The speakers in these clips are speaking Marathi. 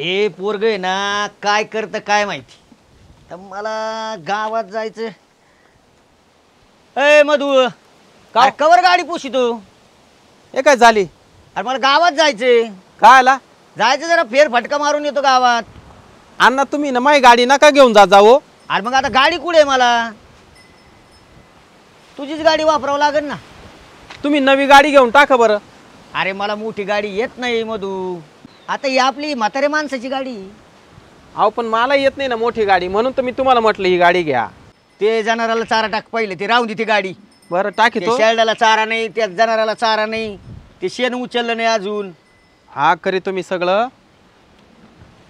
हे पोरग आहे ना काय करतं काय माहिती. तर मला गावात जायचं. ए मधू का? काय कवर गाडी पुशितो हे काय झाली? अरे मला गावात जायचंय. काय आला? जायचं जरा फेर फटका मारून येतो गावात. अण्णा तुम्ही ना माझी गाडी नका घेऊन जा जाओ अरे मग आता गाडी कुठे आहे मला? तुझीच गाडी वापरावं लागेल ना. तुम्ही नवी गाडी घेऊन टाका बरं. अरे मला मोठी गाडी येत नाही मधू. आता ही आपली म्हातारे माणसाची गाडी. अहो पण मला येत नाही ना मोठी गाडी. म्हणून तर मी तुम्हाला म्हटलं ही गाडी घ्या. ते जनावराला चारा टाक पहिले ते राहून दे ती गाडी. बरं त्या टाकीतो शेरडाला चारा नाही त्या जनावराला चारा नाही. ते शेण उचललं नाही अजून. हा करी तुम्ही सगळं.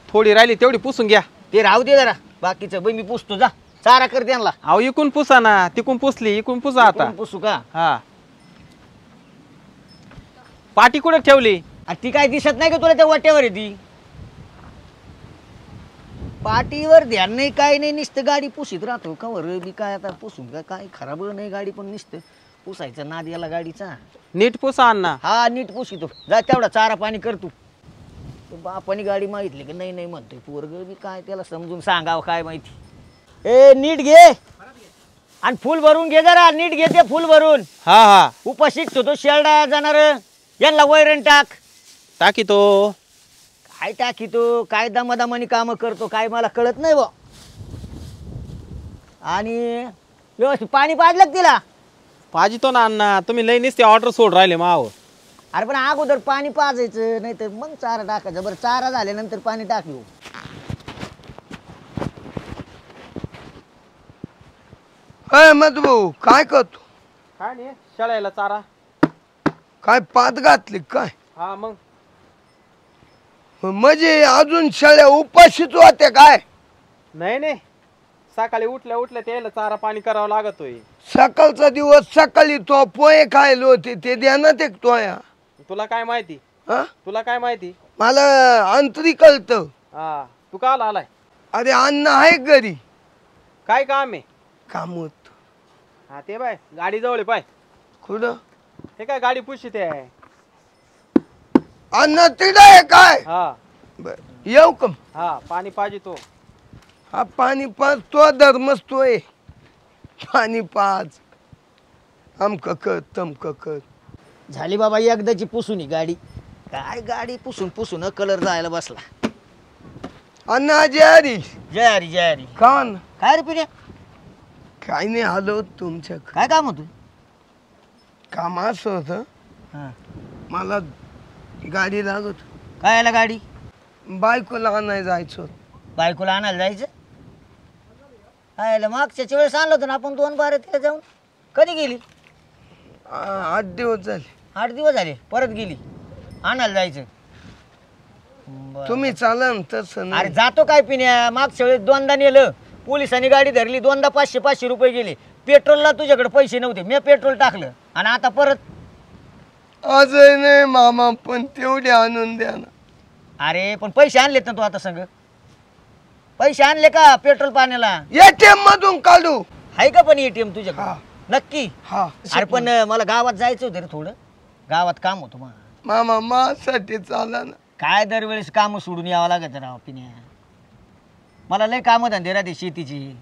थोडी राहिली तेवढी पुसून घ्या. ते राहू दे जरा. बाकीचं बाई मी पुसतो जा. चारा कर त्यांना. अहो इकून पुसा ना. तिकून पुसली इकून पुसा आता. कोण पुसू का? हा. पाटी कुठे ठेवली? ती काय दिसत नाही का तुला त्या वाट्यावर आहे ती? पाठीवर ध्यान नाही काय नाही नुसतं गाडी पुशीत राहतो. कवर मी काय आता पुसून का काय खराब नाही गाडी पण नुसतं. पुसायचं नाद याला गाडीचा. नीट पुसा अण्णा. हा नीट पुसितो जा तेवढा चारा पाणी कर तू. तो बापानी गाडी मागितली की नाही नाही म्हणतोय. पोरग मी काय त्याला समजून सांगावं काय माहिती. ए नीट घे. आणि फुल भरून घे जरा. नीट घे ते फुल भरून. हा हा. उपाशीच तो शेरडा जाणार. यांना वैरण टाक. टाकी तो काय टाकी तो काय दमादमानी कामं करतो? काय मला कळत नाही बा आणि व्यवस्थित पाणी पाजलं का तिला? पाजितो ना अण्णा. तुम्ही लई नुसते ऑर्डर सोड राहिले माव. अरे पण अगोदर पाणी पाजायचं नाही तर मग चारा टाकायचा. बरं चारा झाल्यानंतर पाणी टाक. अय भाऊ काय करतो? काय नाही शाळेला चारा. काय पात घातली काय? हा मग. म्हणजे अजून शाळ्या उपाशीच होत्या काय? नाही नाही. सकाळी उठल्या उठल्या त्याला चारा पाणी करावं लागतोय. सकाळचा दिवस सकाळी तो पोहे खायला होते ते द्या ना ते तोया. तुला काय माहिती? हा? तुला काय माहिती? मला अंतरी कळत. हा. तू का आलाय. अरे अन्न आहे घरी. काय काम आहे? काम होत. हा ते बाय. गाडी जवळ आहे पाय. कुठं? हे काय गाडी पुशी ते आहे? अन्न तिथं आहे काय? हा. बर येऊ का? हा पाणी पाहिजे तो हा पाणी पाच तो धर्मस्तोय पाणी पाच आमक कर तमक कर. झाली बाबा एकदाची पुसून ही गाडी. काय गाडी पुसून पुसून कलर जायला बसला. अन्न आजी हरी जय हरी जय हरी का ना काय रे पिण्या काय नाही आलो तुमच्या काय काम होतं? काम असं होतं. हा. मला गाडी लागत. काय आला गाडी? बायकोला आणायला जायचं. बायकोला आणायला जायचं? काय आलं मागच्या वेळेस आणलं होतं ना आपण दोन बारा तिला जाऊन. कधी गेली? आ- आठ दिवस झाले. आठ दिवस झाले परत गेली. आणायला जायचं. बरं. तुम्ही चाला ना तसं अरे नाही जातो काय पिण्या? मागच्या वेळेस दोनदा नेलं. पोलिसांनी गाडी धरली दोनदा पाचशे पाचशे रुपये गेले. पेट्रोलला तुझ्याकडे पैसे नव्हते मी पेट्रोल टाकलं. आणि आता परत आजही नाही मामा पण तेवढे आणून द्या ना. अरे पण पैसे आणलेत ना तू आता संग? पैसे आणले का पेट्रोल पाण्याला? एटीएम मधून काढू. आहे का पण एटीएम हा. तुझ्याकडे नक्की? हा. अरे पण मला गावात जायचं होतं रे थोडं. गावात काम होतं मग. मामा मासाठी चाला ना. काय दरवेळेस काम सोडून यावं लागत राव पिण्या. मला लय कामं धंदे राहते शेतीची.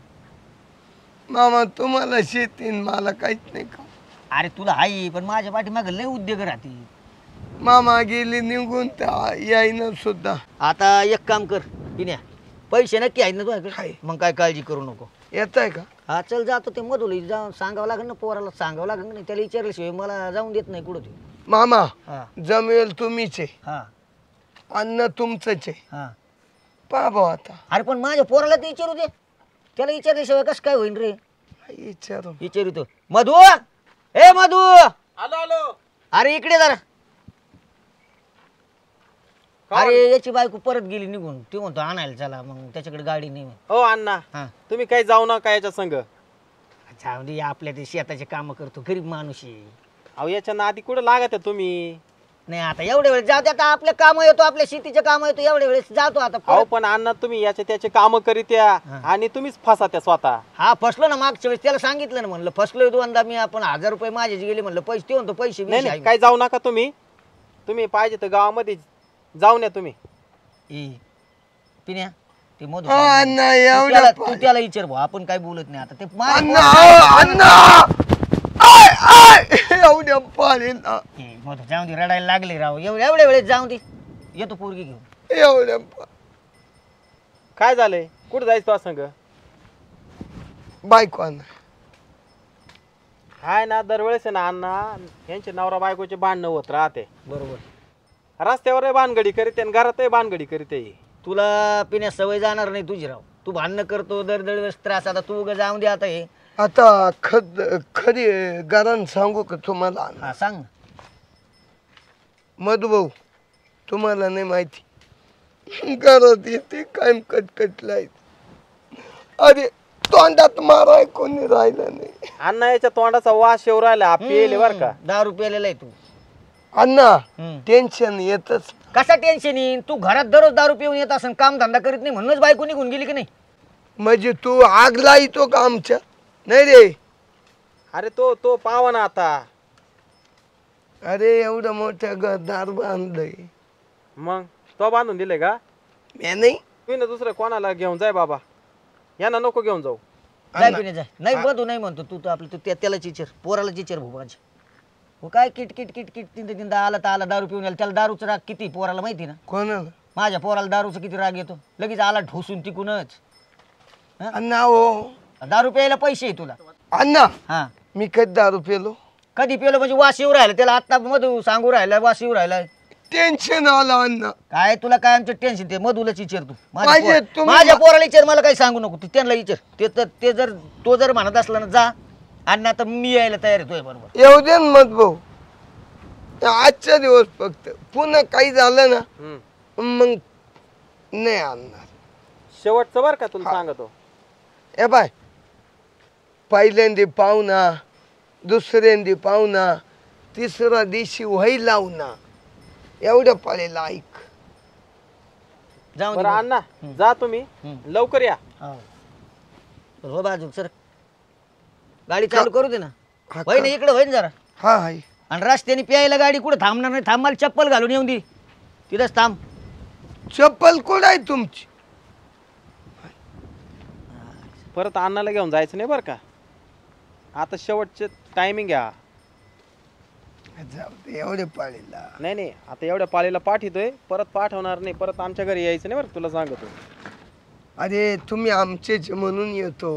मामा तुम्हाला शेती न मला काहीच नाही का अरे तुला आहे पण माझ्या पाठीमागं लय उद्योग राहते. मामा गेली निघून त्या यायनं सुद्धा. आता एक काम कर पिण्या पैसे नक्की आहेत ना आहे. तुझ्याकडे मग काय काळजी करू नको. येत आहे का? हा चल जातो ते मधुला जाऊन सांगावं लागेल ना पोराला सांगावं लागेल नाही त्याला विचारल्याशिवाय मला जाऊन देत नाही कुठं ते. मामा हा. जमेल तुम्हीच आहे. हा. अन्न तुमचंच आहे. हा. पहा भाऊ आता. अरे पण माझ्या पोराला ते विचारू दे. त्याला विचारल्याशिवाय कसं काय होईन रे? विचारू. विचारितो मधू! ए मधू! आलो आलो. अरे इकडे जरा. अरे याची बायको परत गेली निघून. ती म्हणतो आणायला चला मग त्याच्याकडे गाडी नाही हो अण्णा. हा. तुम्ही काही जाऊ नका याच्या संग. जाऊ दे आपल्या ते शेताचे कामं करतो गरीब माणूस आहे. अहो याच्या नादी कुठं लागत आहे तुम्ही? नाही आता एवढ्या वेळेस जाऊ दे आता आपले काम येतो आपल्या शेतीचे काम येतो एवढ्या वेळेस जातो आता अहो परत. पण अण्णा तुम्ही याच्या त्याचे काम करीत्या हा. आणि तुम्हीच फसा त्या स्वतः. हा फसलो ना मागच्या वेळेस त्याला सांगितलं ना म्हणलं फसलोय दोनदा मी आपण हजार रुपये माझेच गेले म्हणलं पैसे ते म्हणतो पैसे नाही. काही जाऊ नका तुम्ही. तुम्ही पाहिजे तर गावामध्ये जाऊन या तुम्ही. पिण्या ते मधू हा, अण्णा तू त्याला- तू विचार भाऊ आपण काय बोलत नाही आता. ते माझ्या अण्णा अहो, अण्णा! पाळीला ए, मधू जाऊन दे रडायला लागले राव. एवढ्या एवढ्या वेळेत जाऊन दे येतो पोरगी घेऊन. एवढ्या पा- काय झालंय? कुठं जायचं तो संग बायको अण्णा हाय ना दरवेळेस आहे ना अण्णा यांचे नवरा बायकोचे भांडणं होत राहते. बरोबर. रस्त्यावर भानगडी करीत आणि घरातही भानगडी करीत. तुला पिण्या सवय जाणार नाही तुझी राव. तू भांडणं करतो दर दर वेळेस त्रास. आता तू उगा जाऊन दे आता हे. आता खद खरी कारण सांगू का तुम्हाला? अण्णा? हा सांग ना. मधुभाऊ तुम्हाला नाही माहिती. घरात येते कायम कटकटलाय. अरे तोंडात माराय कोणी राहिलं नाही. अण्णा याच्या तोंडाचा वास येऊ राहिला. पेले बर का? दारू आहे तू. अण्णा हम्म. टेन्शन येतच कसा टेन्शन येईन? तू घरात दररोज दारू पिऊन येत असन काम धंदा करीत नाही म्हणूनच बायको निघून गेली की नाही? म्हणजे तू आग लाईतो का आमच्या? नाही रे. अरे तो तो पावा ना आता. अरे एवढं मोठं घरदार बांधलंय. मग तो बांधून दिले का? मी नाही. तुम्ही ना दुसरं कोणाला घेऊन जाय बाबा. यांना नको घेऊन जाऊ. अण्णा. पिणे जाय नाही बघू नाही म्हणतो तू तर आपलं तू त्या- त्याला चिचर पोराला चिचर भाऊ माझ्या. हो काय किट किट किट किट तीन तीन आला तर आला दारू पिऊन यायला त्याला दारूचा राग किती पोराला माहिती ना? कोणाला? माझ्या पोराला दारूचा किती राग येतो? लगेच आला ढोसून तिकूनच. अण्णा हो. दारू प्यायला पैसे आहे तुला. अण्णा हा. मी कधी दारू पेलो? कधी पिलं? म्हणजे वास येऊ राहिला त्याला आता मधू सांगू राहिला वास येऊ राहिला. टेन्शन आलं अण्णा. काय तुला काय आमचं टेन्शन ते? मधूला विचार तू. माझ्या माझे पोरा- तुम्ही- माझ्या पोराला विचार मला काही सांगू नको. तू त्यांना विचार. ते तर ते जर तो जर म्हणत असला ना जा. आणि आता मी यायला तयार आहे तुझ्या बरोबर. येऊ दे ना मत भाऊ. आजचा दिवस फक्त. पुन्हा काही झालं ना हम्म. मग नाही आणणार. शेवटचं बर का तुला सांगतो. ए बाय. पहिल्यांदी पाहुणा दुसऱ्यांदी पाहुणा तिसरा दिवशी वही लावना एवढ्या पाळीला ऐक. जाऊ दे बरं बरं. अण्णा जा तुम्ही. हम्म. लवकर या. हो. हो बाजू सर. गाडी चालू करू दे ना. हा होय ना इकडे होईन जरा. हा हाय आणि रस्त्याने प्यायला गाडी कुठे थांबणार नाही? थांब मला चप्पल घालून येऊन दे. तिथंच थांब. चप्पल कुठं आहे तुमची? परत अण्णाला घेऊन जायचं नाही बरं का? आता शेवटचे टायमिंग घ्या. जाऊ दे एवढे पाळीला. नाही नाही आता एवढ्या पालीला पाठवतोय परत पाठवणार नाही परत आमच्या घरी यायचं नाही बरं का, तुला सांगतो. अरे तुम्ही आमचेच म्हणून येतो.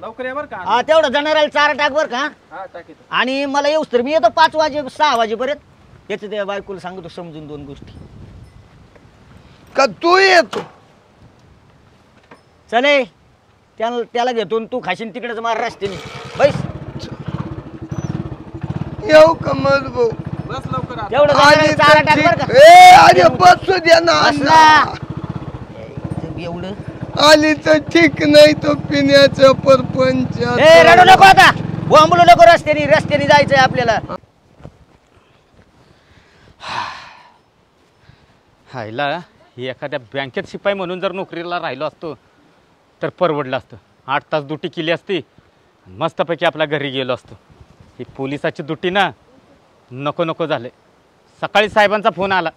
लवकर या बरं का? हा तेवढं जनावराला चारा टाक बरं का हा? टाकीतो आणि मला येऊस तर मी येतो पाच वाजे सहा वाजेपर्यंत. त्याचं त्या बायकोला सांगतो समजून दोन गोष्टी. का तू येतो? चले. त्याला त्याला घेतो आणि तू खाशीन तिकडेच मार रस्त्याने बैस. येऊ का मत भाऊ? बस लवकर आता. तेवढं आणि जनावराला चारा टाक बरं तर का ए अरे बसू द्या ना बस अण्णा. ना. एवढं? आली तर ठीक नाही तो पिण्याचं परपंच. ए रडू नको आता. बोंबलू नको रस्त्याने. रस्त्याने जायचंय आपल्याला. हायला ही एखाद्या बँकेत शिपाई म्हणून जर नोकरीला राहिलो असतो तर परवडलं असतं. आठ तास दुटी केली असती मस्तपैकी आपल्या घरी गेलो असतो. ही पोलिसाची दुटी ना नको नको झाले. सकाळी साहेबांचा फोन आला.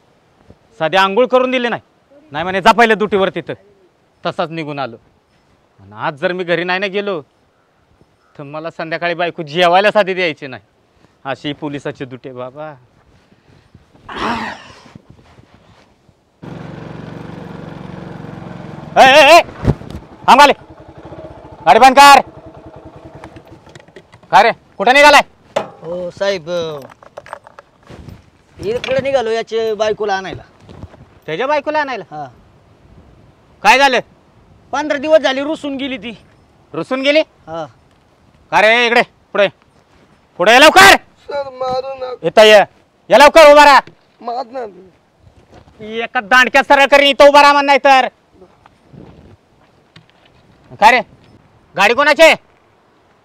साधे आंघोळ करून दिले नाही. नाही म्हणे जा पहिले दुटीवर तिथं तसाच निघून आलो. आणि आज जर मी घरी नाही ना गेलो तर मला संध्याकाळी बायको जेवायला साधी द्यायची नाही. अशी पोलिसाची दुटी बाबा. ए, आले गाडी बंद कर. काय रे कुठे निघालाय? हो साहेब इकडे निघालो याचे बायकोला आणायला. त्याच्या बायकोला आणायला? हा. काय झालं? पंधरा दिवस झाली रुसून गेली ती. रुसून गेली? हा. का रे इकडे पुढे. पुढे ये लवकर. सर मारू नका. येता ये. या लवकर उभा राहा. मारणार एका दांडक्या सरळ करीन इथं उभा राहा नाही तर काय रे? गाडी कोणाची? आहे?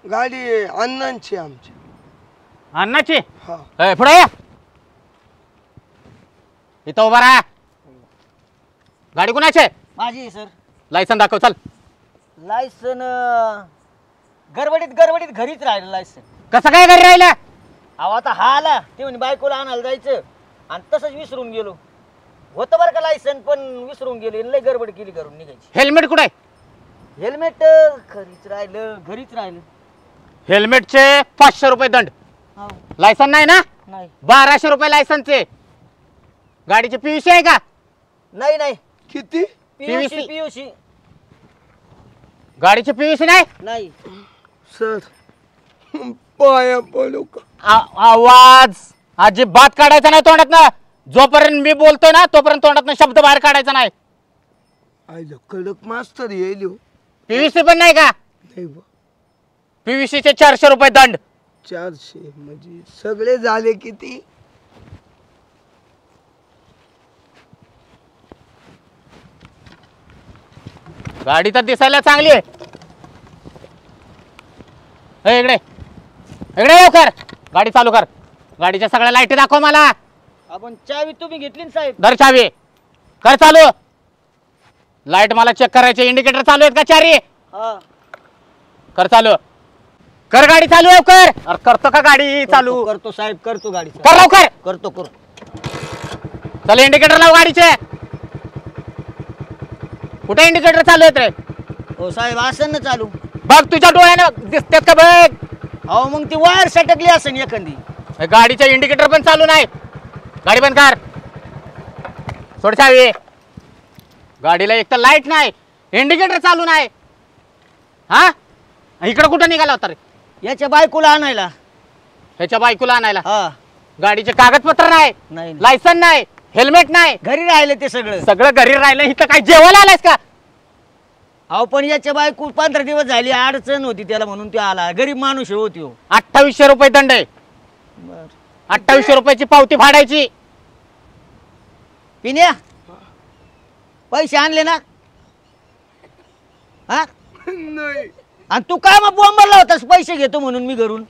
गाडी अण्णांची आमची. अण्णाची? हा. ए, पुढे ये. इथं उभा राहा. गाडी कोणाची? आहे? माझी सर. लायसन दाखव चल. लायसन गडबडीत गडबडीत घरीच राहिलं लायसन कसं काय घरी राहिला? अहो आता हा आला. ते म्हणे बायकोला आणायला जायचं. आणि तसंच विसरून गेलो. होतं बरं का लायसन पण विसरून गेले. लय गडबड केली करून निघायची. हेल्मेट कुठे आहे? हेल्मेट घरीच राहिलं घरीच राहिलं. हेल्मेटचे पाचशे रुपये दंड. हाव, लायसन नाही ना? नाही. बाराशे रुपये लायसनचे गाडीचे पीयूसी आहे का? नाही नाही. किती? पियुशी PVC. पियुशी गाडीचे पीयूसी नाही? नाही. सर पाया पडू का? आ- आवाज. अजिबात काढायचा नाही तोंडात ना जोपर्यंत मी बोलतोय ना तोपर्यंत तोंडात शब्द बाहेर काढायचा नाही. आयला कडक मास्तर येईल हो. पीव्हीसी पण नाही का? नाही बा PVC चे चारशे रुपये दंड. चारशे म्हणजे सगळे झाले किती? गाडी तर दिसायला चांगली आहे. ए, इकडे. इकडे लवकर गाडी चालू कर. गाडीच्या सगळ्या लाईटी दाखव मला. आपण चावी तुम्ही घेतली ना साहेब. दर चावी. कर चालू. लाइट मला चेक करायचे. इंडिकेटर चालू आहेत का चारी? हा. कर चालू. कर गाडी चालू लवकर. अरे करतो का गाडी? चालू. करतो- साहेब करतो गाडी कर लवकर. करतो करतो. चल इंडिकेटर लाव गाडीचे. कुठे इंडिकेटर चालू आहेत रे? हो साहेब असं ना चालू. बघ तुझ्या डोळ्यानं दिसतात का बघ. अहो मग ती वायर सटकली असेल एखादी. हे गाडीचे इंडिकेटर पण चालू नाही. गाडी बंद कर. सोड चावी. गाडीला एक तर लाइट नाही. इंडिकेटर चालू नाही. हा? इकडं कुठं निघाला होता रे? याच्या बायकोला आणायला. ह्याच्या बायकोला आणायला? हा. गाडीचे कागदपत्र नाही. लायसन नाही. हेल्मेट नाही. घरी राहिले ते सगळं. सगळं घरी राहिलं. इथं काय जेवायला आलायस का? अहो पण याच्या बायको पंधरा दिवस झाली. अडचण होती त्याला म्हणून तो आला. गरीब माणूस होती हो अठ्ठावीसशे रुपये दंड आहे. अठ्ठावीसशे रुपयाची पावती फाडायची. पिन्या पैसे आणले ना. हा? नाही. आणि तू काय मग बोंबरला होतास? पैसे घेतो म्हणून मी घरून.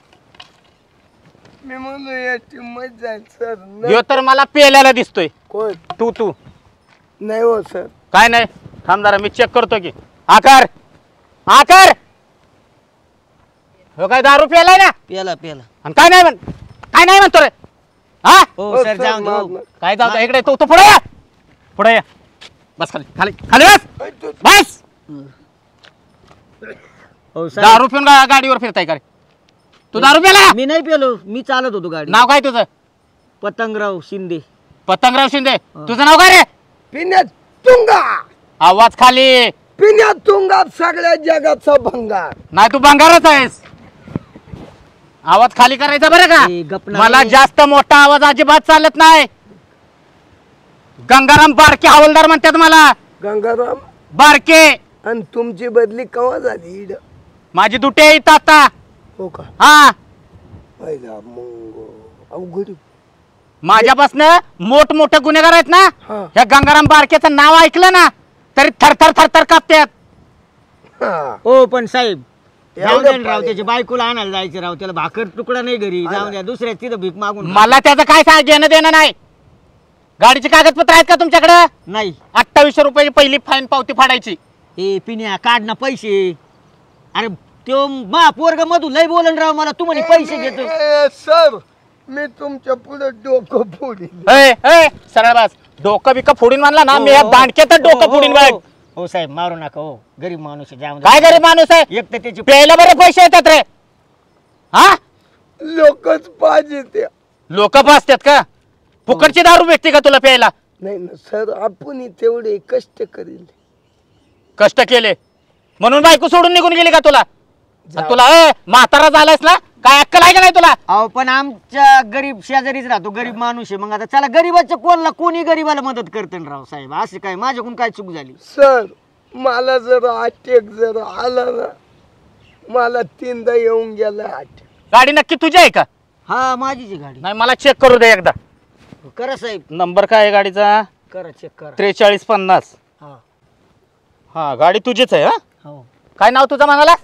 मी म्हणलो याची मत जाईल सर. नाही. ह्यो तर मला पेल्याला दिसतोय. कोण? तू तू. नाही हो सर. काय नाही. थांब जरा मी चेक करतो की. आकार! आकार! हो काय दारू प्यालाय ना? पेला पेला आणि काय नाही म्हण काय नाही म्हणतो रे? हा? हो हो, सर जाऊन काय जाऊ दे, इकडे तू तू पुढे ये. पुढे ये. बस खाली खाली खाली बस! बस! हो दारू पिऊन गा- गाडीवर फिरताय का रे? तू दारू प्याला मी नाही पेलो मी चालत होतो गाडी नाव काय तुझं? पतंगराव शिंदे. पतंगराव शिंदे. तुझं नाव काय रे? पिण्यात तुंगा! आवाज खाली! पिण्यात तुंगा सगळ्या जगाचा भंगार. नाही तू बंगारच आहेस. आवाज खाली करायचा बरं का? ए, गप ना मला. जास्त मोठा आवाज अजिबात चालत नाही. गंगाराम बारके हवालदार म्हणतात मला. गंगाराम. बारके. आणि तुमची बदली कवा झाली इड? माझी दुटे येत आता. हो का? हा. पहिला मग. अवघड. माझ्यापासन मोठमोठे गुन्हेगार आहेत ना हा. ह्या गंगाराम बारकेचं नाव ऐकलं ना तरी थरथर थरथर कापतात. हा. हो पण साहेब जाऊ द्या ना राव. त्याच्या बायकोला आणायला जायचं राव त्याला भाकर तुकडा नाही घरी जाऊन द्या दुसऱ्या तिथं भीक मागून. मला त्याचं काय सांग घेणं देणं नाही. गाडीचे कागदपत्र आहेत का तुमच्याकडे? नाही. अठ्ठावीसशे रुपयाची पहिली फाईन पावती फाडायची. ए पिण्या काढ ना पैसे. अरे तो मा पोरग मधू लय बोलन राव मला तू म्हणे पैसे घेतो सर मी तुमच्यापुढे डोकं ए, ए, सरळ बस. डोकं बिकं फोडून मानला ना मी या हो, हो, डोकं हो, फोडून हो, बघ हो. हो साहेब मारू नका हो. गरीब माणूस आहे. काय गरीब माणूस आहे? एक तर त्याची प्यायला बरे पैसे येतात रे. हा? लोकच पाहिजे ते लोक असतात का? फुकटची दारू भेटते का तुला प्यायला? नाही ना सर आपण तेवढे कष्ट करील. कष्ट केले. म्हणून बायको सोडून निघून गेली का तुला? आणि तुला ए, म्हातारा झालायस ना? काय अक्कल आहे का नाही तुला? अहो पण आमच्या गरीब शेजारीच राहतो गरीब माणूस आहे. मग आता चला गरीबाच्या कोणला कोणी गरीबाला मदत करते ना राव साहेब? असं काय माझ्याकडून काय चूक झाली? सर मला जर अटॅक जर आला ना मला तीनदा येऊन गेला अटॅक. गाडी नक्की तुझी आहे का? हा माझीच आहे गाडी. नाही मला चेक करू दे एकदा. करा साहेब. नंबर काय आहे गाडीचा? करा चेक करा. त्रेचाळीस पन्नास. हा. हा गाडी तुझीच आहे हा? हो. काय नाव तुझं म्हणाला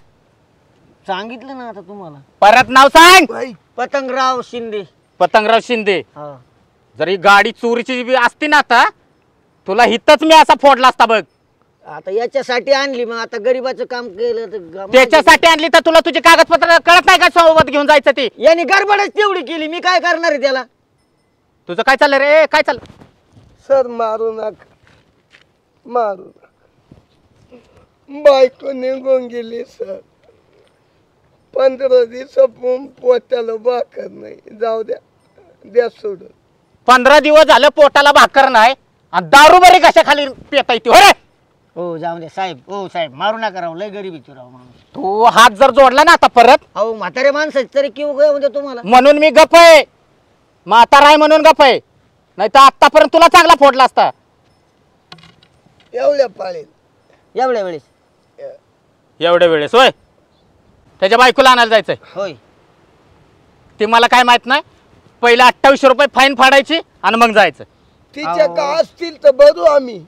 सांगितलं ना आता तुम्हाला. परत नाव सांग. पतंगराव शिंदे. पतंगराव शिंदे. हा. जर ही गाडी चोरीची बी असती ना आता तुला हितच मी असा फोडला असता बघ. आता याच्यासाठी आणली मग आता गरीबाचं काम केलं तर ग- त्याच्यासाठी आणली तर तुला तुझे कागदपत्र कळत नाही का सोबत घेऊन जायचं ते? याने गडबडच तेवढी केली मी काय करणार आहे त्याला? तुझं काय चाललं रे? काय चाललं सर मारू नका. मारू नका. बायको निघून गेली सर. पंधरा दिवसापून पोटाला भाकर नाही. जाऊ द्या. द्या सोडून. पंधरा दिवस झालं पोटाला भाकर नाही. आणि दारू बरी कशा खाली पेता येते हो रे? हो जाऊ दे साहेब हो साहेब मारू नका राव. लय गरीब राव माणूस. तू हात जर जोडला ना आता परत. अहो म्हातारे माणसं तरी किव गय म्हणजे तुम्हाला? म्हणून मी गप आहे. म्हातारा आहे म्हणून गप आहे. नाही तर आतापर्यंत तुला चांगला फोडला असता. एवढ्या पाळील एवढ्या वेळेस. एवढ्या वेळेस होय. त्याच्या बायकोला आणायला जायचंय. होय. ते मला काय माहीत नाही. पहिले अठ्ठावीसशे रुपये फाईन फाडायची आणि मग जायचं. तिच्या अहो. का असतील तर भरू आम्ही.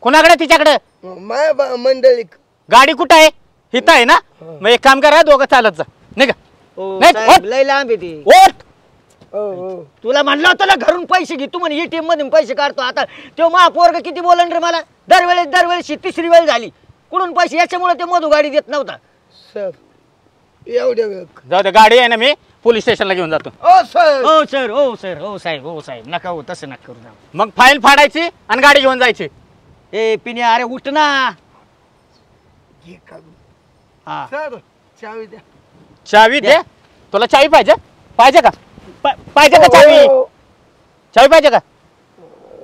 कुणाकडे? तिच्याकडे? माया बा- मंडळी. गाडी कुठं आहे? हिथं आहे ना? मग एक काम करा दोघं चालत जा. निघा. हो नाही, साहेब ओट. लय लांब आहे ती. ओट हो हो तुला म्हणलं होतं ना घरून पैसे घे. तू म्हणे एटीएम मधून पैसे काढतो आता. तो मा पोरग किती बोलन रे मला? दरवेळेस दरवेळेस ही तिसरी वेळ झाली. कुठून पैसे? याच्यामुळे ते मधू गाडी देत नव्हता. सर एवढ्या वेळ जाऊ दे गाडी आहे ना मी. पोलीस स्टेशनला घेऊन जातो. ओ सर. हो सर. हो सर. हो साहेब. हो साहेब. नका हो तसं नका करू जाऊ. मग फाईल फाडायची आणि गाडी घेऊन जायची. ए पिण्या अरे उठ ना. हे. हा. सर चावी द्या. चावी दे. तुला चावी पाहिजे? पाहिजे का? पा- पाहिजे का चावी? हो, चावी पाहिजे का?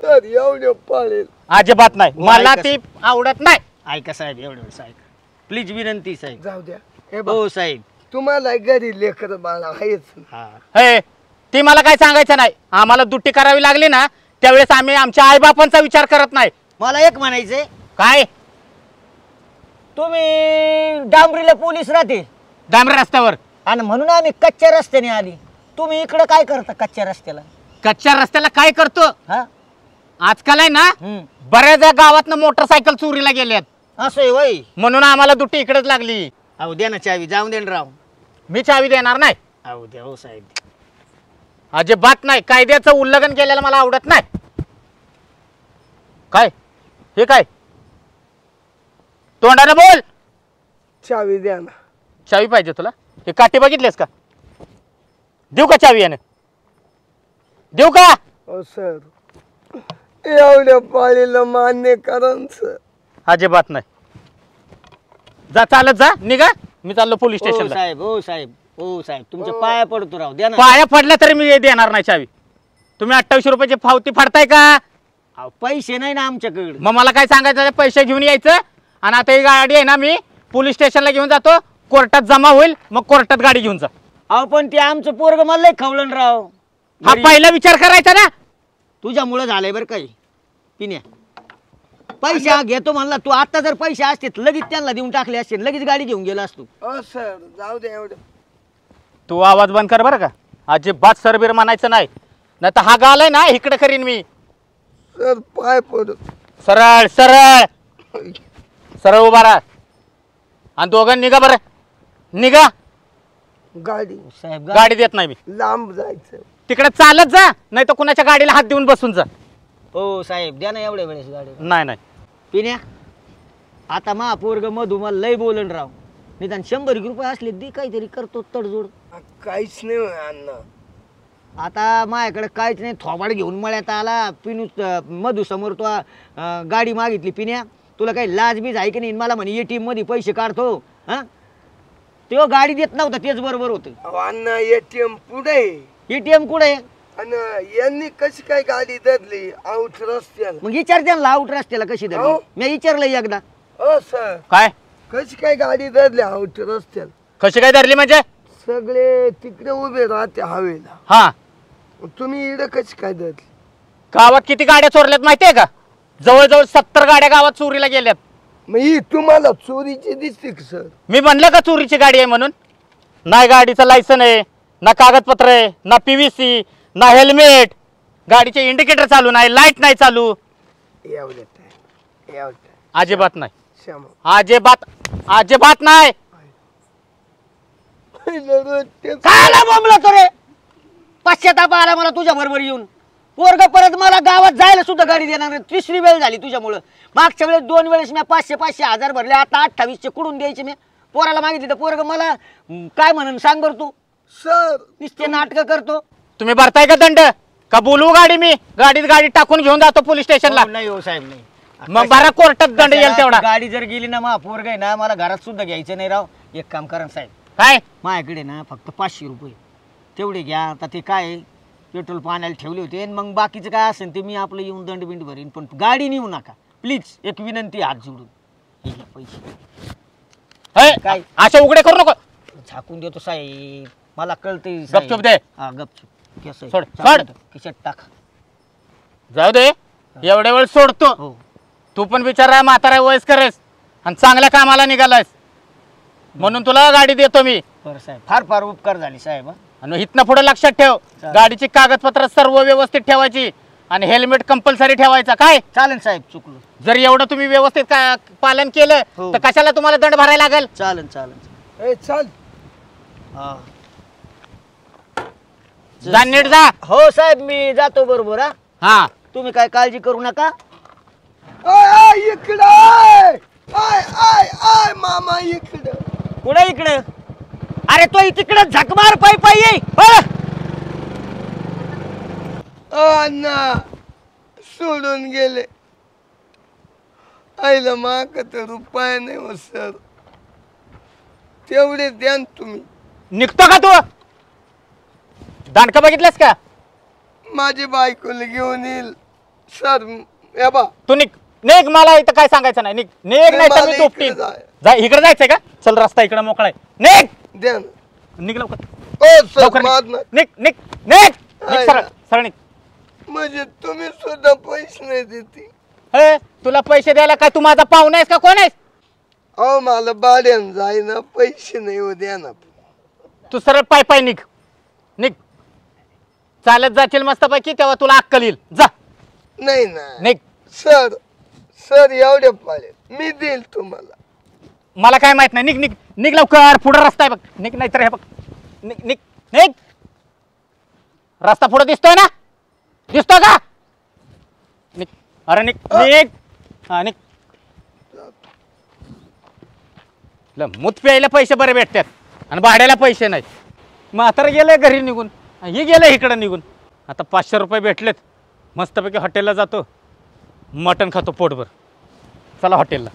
सर एवढे पाळेल अजिबात नाही. हो, मला ती आवडत नाही. ऐका साहेब एवढं ऐका. प्लीज विनंती साहेब. जाऊ द्या. हे बघ, हो साहेब. तुम्हाला घरी लेकर बाळा आहेच हा. हे ती मला काय सांगायचं नाही. आम्हाला दुट्टी करावी लागली ना त्यावेळेस आम्ही आमच्या आईबापांचा विचार करत नाही. मला एक म्हणायचंय. काय? तुम्ही डांबरीला पोलीस राहते डांबरे रस्त्यावर. आणि म्हणून आम्ही कच्च्या रस्त्याने आली. तुम्ही इकडं काय करता कच्च्या रस्त्याला? कच्च्या रस्त्याला काय करतो? हा? आजकाल आहे ना हम्म. बऱ्याच गावात मोटरसायकल चोरीला गेल्यात. असं आहे वय. म्हणून आम्हाला दुट्टी इकडेच लागली. अहो द्या ना चावी जाऊन दे ना राव. मी चावी देणार नाही. अहो द्या हो साहेब अजिबात नाही. कायद्याचं उल्लंघन केलेलं मला आवडत नाही. काय? हे काय? तोंडानं बोल. चावी द्या ना. चावी पाहिजे तुला? हे काठी बघितलेस का? देऊ का चावी यानं? देऊ का? हो सर. एवढ्या पाळीला मान्य करा न सर. अजिबात नाही. जा चालत जा निघा. मी चाललो पोलीस हो स्टेशनला. साहेब हो साहेब हो साहेब. तुमच्या पाया पडतो राव द्या ना. पाया पडला तरी मी देणार नाही चावी. तुम्ही अठ्ठावीसशे रुपयाची फावती फाडताय का? अहो, पैसे नाही ना आमच्याकडे. मग मला काय सांगायचं पैसे घेऊन यायचं. आणि आता ही गाडी आहे ना मी पोलीस स्टेशनला घेऊन जातो. कोर्टात जमा होईल मग कोर्टात गाडी घेऊन जा. अहो पण ते आमचं पोरग मला लय खवलं राव. हा घरी- पहिला विचार करायचा ना. तुझ्यामुळं झालंय बरं काही. पिण्या. पैसे हा घेतो म्हणला तू आता जर पैसे असते लगेच त्यांना देऊन टाकले असते लगेच गाडी घेऊन गेला असतो. सर जाऊ द्या एवढं. तू आवाज बंद कर बरं का. अजिबात सरबीर म्हणायचं नाही. नाही तर हा गाल आहे ना इकडे करीन मी. सर पाय पडू. सरळ सरळ. सरळ उभा राहा. आणि दोघं निघा बरं. निघा. गाडी. साहेब गा- गाडी देत नाही मी. लांब जायचं. तिकडे चालत जा नाही तर कुणाच्या गाडीला हात देऊन बसून जा. हो साहेब द्या ना एवढ्या वेळेस गाडी. नाही नाही. पिण्या आता मा पोरग मधू मला लय बोलन राव. निदान शंभर एक रुपये असले दे काहीतरी करतो तडजोड. काहीच नाही होय अण्णा. आता माझ्याकडे काहीच नाही थोबाड घेऊन मळ्यात आला पिनू मधू समोर तो अं, गाडी मागितली पिण्या. तुला काही लाज बीज आहे की नाही? मला म्हणे एटीएममध्ये पैसे काढतो हा? तेव्हा गाडी देत नव्हता तेच बरोबर होतं. अहो, अण्णा एटीएम पुढे एटीएम कुठे? आणि यांनी कशी काय गाडी धरली? आउट रस्त्याला. मग विचार त्यांना आउट रस्त्याला कशी धरली. मी विचारलं एकदा. सर. काय? कशी काय गाडी धरली आउट रस्त्याला? कशी काय धरली म्हणजे? सगळे तिकडे उभे राहते हवेला. हा. तुम्ही इकडे कशी काय धरली? गावात किती गाड्या चोरल्यात माहितीये का? जवळजवळ सत्तर गाड्या गावात चोरीला गेल्यात. मग ही तुम्हाला चोरीची दिसते का सर? मी म्हणलं का चोरीची गाडी आहे म्हणून? नाही गाडीचं लायसन आहे ना कागदपत्र आहे ना पीव्हीसी ना हेल्मेट गाडीचे इंडिकेटर चालू नाही लाइट नाही चालू. अजिबात नाही. श्यामा. अजिबात अजिबात नाही. पहिलं रोज तेच- काय बोंबला तो रे? पश्चाताप आला मला तुझ्या बरोबर येऊन. पोरग परत मला गावात जायला सुद्धा गाडी देणार नाही. तिसरी वेळ झाली तुझ्यामुळं. मागच्या वेळेस दोन वेळेस मी पाचशे पाचशे हजार भरले. आता अठ्ठावीसशे कुठून द्यायचे मी. पोराला मागितले तर पोरग मला काय म्हणून सांग बरं तू. सर नुसते नाटकं करतो. तुम्ही भरताय का दंड? का बोलू गाडी मी? गाडीत गाडी टाकून घेऊन जातो पोलीस स्टेशनला. हो, नाही हो साहेब नाही. मग बरा कोर्टात दंड येईल तेवढा. गाडी जर गेली ना मा पोरग आहे ना मला घरात सुद्धा घ्यायचं नाही राव. एक काम करा ना साहेब. काय? माझ्याकडे ना फक्त पाचशे रुपये. तेवढे घ्या. आता ते काय आहे, पेट्रोल पाण्याला ठेवले होते. आणि मग बाकीचं काय असेल ते मी आपलं येऊन दंड बिंड भरीन. पण गाडी नेऊ नका. प्लीज एक विनंती आहे हात जोडून. हे घ्या पैसे. हे, काय? अशा उघडे करू नको. झाकून देतो साहेब. मला कळतंय गपचूप दे. हा गपचूप. घ्या साहेब. सोड, झाकून सोड. दे. खिशात टाका. जाऊ दे. एवढ्या वेळ सोडतो. हो. तू पण बिचारा म्हातारा वयस्कर आहेस. आणि चांगल्या कामाला निघालायस. म्हणून तुला गाडी देतो मी. बरं साहेब. फार फार उपकार झाले साहेब हा. आणि इथनं पुढे लक्षात ठेव. गाडीची कागदपत्र सर्व व्यवस्थित ठेवायची आणि हेल्मेट कंपल्सरी ठेवायचा. काय? चालेल साहेब चुकलो. जर एवढं तुम्ही व्यवस्थित का पालन केलं हो. तर कशाला तुम्हाला दंड भरायला लागेल? चालेल चालेल. ए चल. हा. जा नीट जा. हो साहेब मी जातो बरोबर हा. हा. तुम्ही काय काळजी करू नका. आय आय इकडं आय. आय आय आय मामा इकडं. कुठे इकडे? अरे तो तिकडे झकमार पायी पायी. अण्णा सोडून गेले. आईला माग तर रुपया नाही हो सर. तेवढे द्या न तुम्ही. निघतो का तू? दांडका बघितलंस का? माझी बायकोला घेऊन येईल. सर या बा. तू निघ. निघ मला इथं काय सांगायचं नाही. निघ. नाही तर मला मी इकडे दोपटीन जाय. जा इकडे जायचंय का? चल रस्ता इकडे मोकळा आहे. निघ द्या ना. निघ लवकर. ओ सर लवकर मार निघ ना. निघ निघ. निघ निघ आहे सरळ. सरळ निघ. म्हणजे तुम्ही सुद्धा पैसे नाही देते. हे तुला पैसे द्यायला काय? तू माझा पाहुणा आहेस का? कोण आहेस? अहो मला भाड्यानं जाईना पैसे नाही हो द्या ना तू सरळ पाय पाय निघ. निघ. चालत जाशील मस्तपैकी तेव्हा तुला अक्कल येईल. जा. नाही ना निघ. सर सर एवढे पाळे मी देईल तुम्हाला. मला काय माहीत नाही. निघ निघ. निघ लवकर. पुढे रस्ता आहे बघ. निघ नाहीतर हे बघ. निघ निघ. निघ. रस्ता पुढे दिसतोय ना? दिसतोय का? निघ. अरे निघ निघ. हा निघ. ल, मूत प्यायला पैसे बरे भेटतात. आणि भाड्याला पैसे नाहीत म्हातारं गेलंय घरी निघून. हे गेलं इकडं निघून. आता पाचशे रुपये भेटलेत. मस्तपैकी हॉटेलला जातो. मटण खातो पोटभर. चला हॉटेलला.